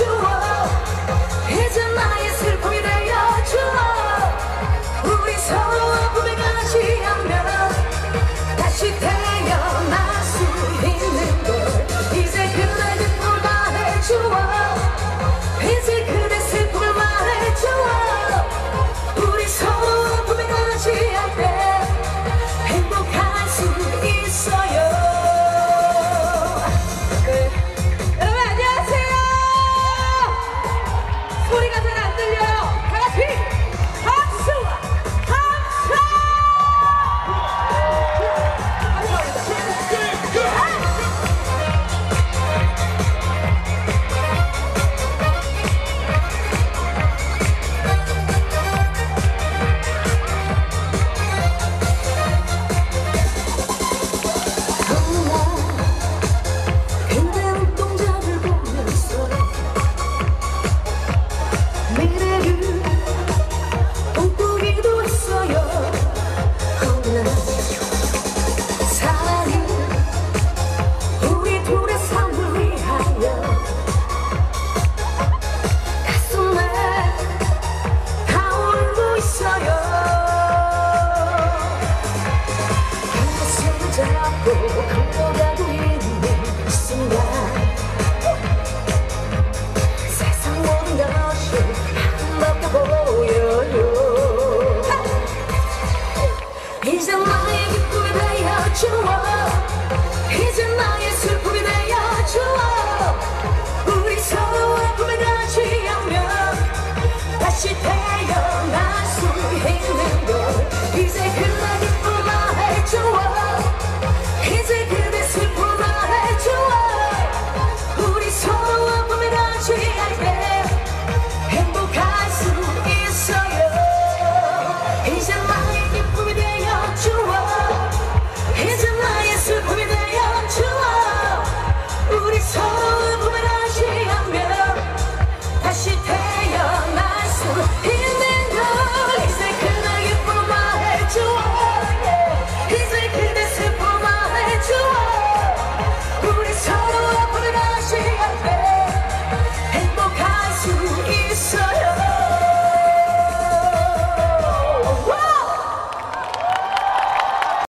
to 다시